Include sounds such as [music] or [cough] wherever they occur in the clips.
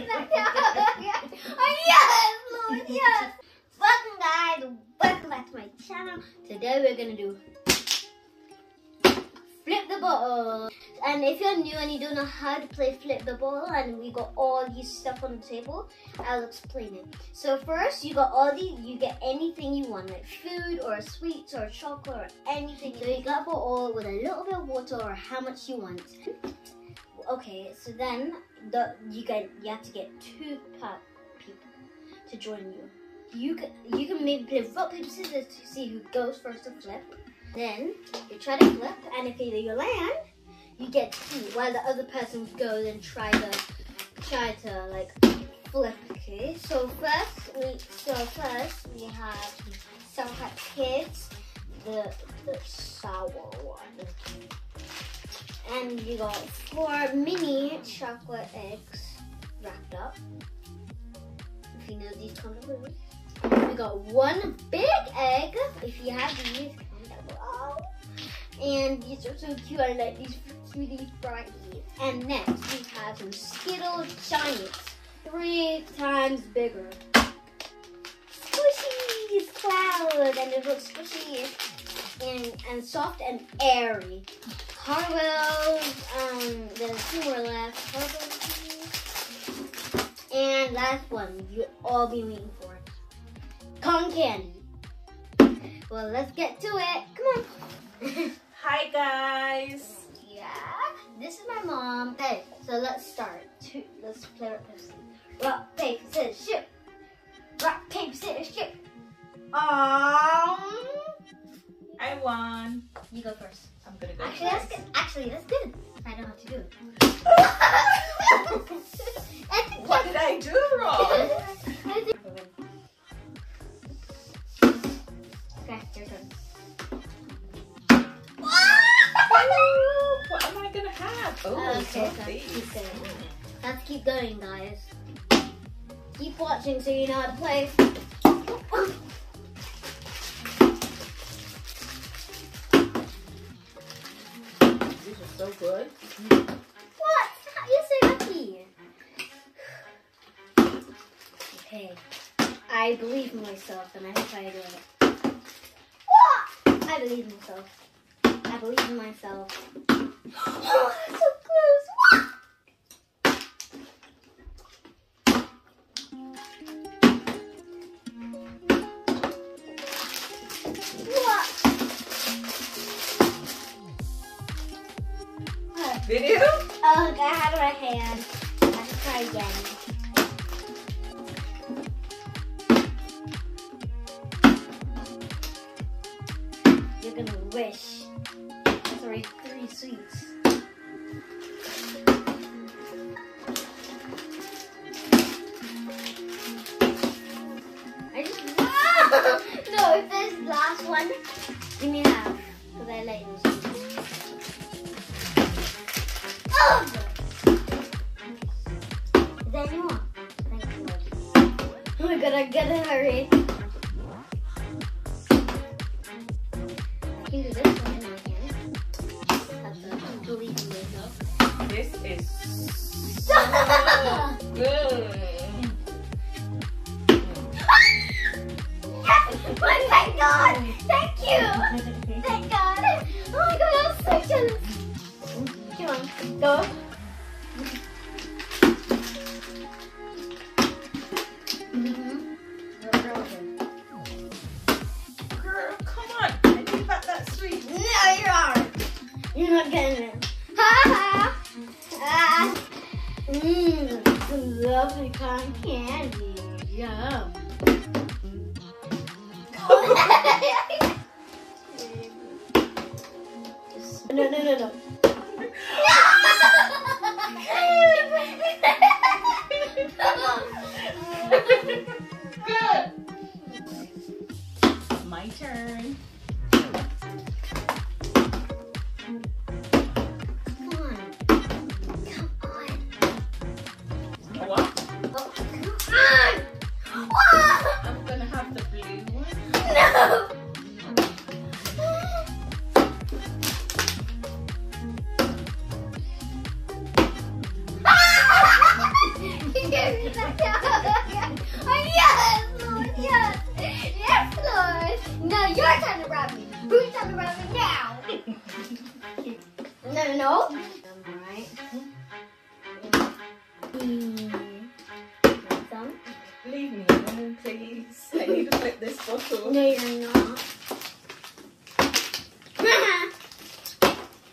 oh, yes, Lord, yes. Welcome, guys. Welcome back to my channel. Today we're gonna do flip the ball. And if you're new and you don't know how to play flip the ball, and we got all these stuff on the table, I'll explain it. So first, you got all these. You get anything you want, like food or sweets or chocolate or anything. So you got all with a little bit of water or how much you want. Okay, so then the you get you have to get two people to join you. You can you can maybe play rock paper scissors to see who goes first to flip. Then you try to flip, and if either you land, you get two, while the other person goes and try to try to like flip. Okay, so first we so first we have some Kids, the the sour one, and you got four mini chocolate eggs wrapped up. If you know these of foods. We got one big egg. If you have these, comment down below. And these are so cute. I like these cutie fries. And next we have some Skittles Giants, three times bigger. Squishies cloud, and it looks squishy and, and soft and airy. Carwells, um, there's two more left. Carwells. And last one, you all be waiting for. Cotton candy. Well, let's get to it. Come on. [laughs] Hi guys. yeah, this is my mom. Okay, so let's start. Let's play rock, paper, scissors. Rock, paper, scissors, Oh, Okay, so so keep going. Let's keep going, guys. Keep watching so you know how to play. These are so good. What? You're so lucky. Okay. I believe in myself and I hope I do it. What? I believe in myself. I believe in myself. [gasps] again. You're gonna wish. Already three sweets. I just [laughs] no. If this last one, give me half because I like those. Oh! Is there any more? Thank you, Lord. Oh my god, I gotta hurry. I can do this one and I can. Have to believe in myself. This is so [laughs] good. yes! Oh my god! Thank you! Thank [laughs] God! Oh my god, I'm so jealous! Come on, go. Not getting it. Ha ha! Mmm, lovely cotton candy. Yum. [laughs] no, no, no, no. Good. [laughs] My turn. Alright. Mm. Leave me alone, please. [laughs] I need to flip this bottle. No, you're not.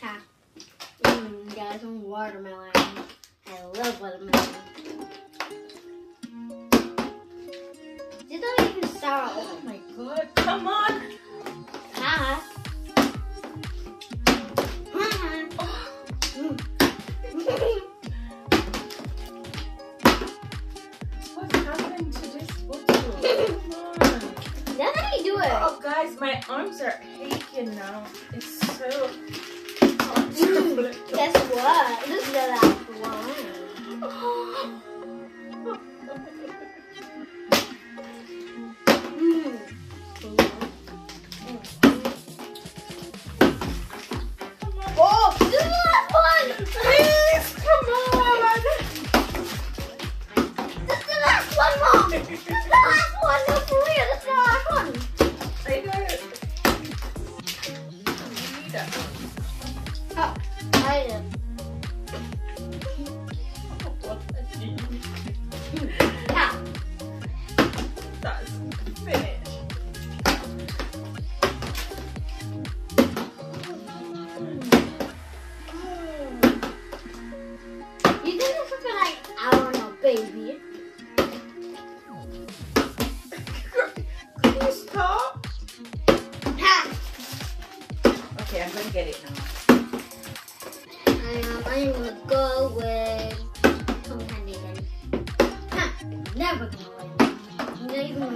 ha. [laughs] Mm, got some watermelon. I love watermelon. Did don't even sour. Oh my god, come on! Do it. Oh, guys, my arms are aching now. It's so. [laughs] Guess what? This is the last one. [gasps] [gasps] [gasps] Oh, I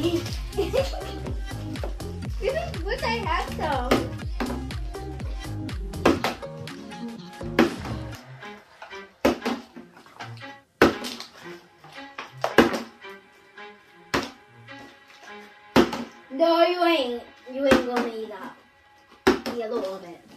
Wish I had some. No, you ain't. You ain't gonna eat that. Eat a little bit.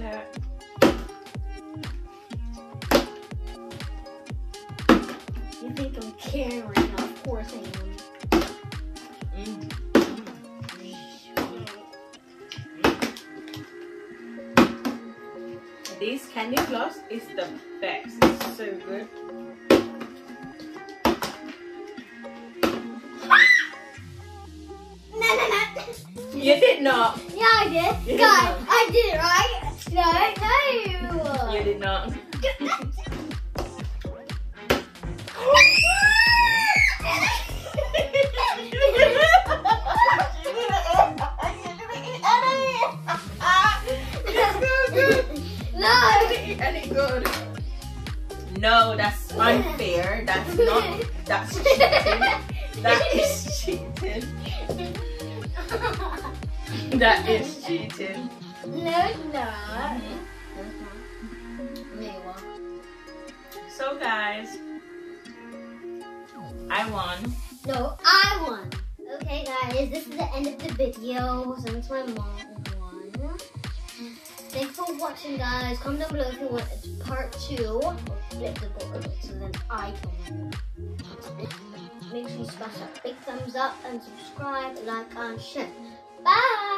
Chocolate. You think I'm caring right now? Of course I am. Mm. This candy floss is the best. It's so good. [laughs] No, no, no. You did not. Yeah, I did. You did I did it right. No, no. You did not. no. No, that's unfair. That's not. That's cheating. That is cheating. That is cheating. No, it's not. Mm-hmm. Mm-hmm. Maybe one. So guys, I won. No, I won. Okay, guys, this is the end of the video since my mom won. Thanks for watching, guys. Comment down below if you want part two flip the board so then I can. Make sure you smash that big thumbs up and subscribe, like, and share. Bye!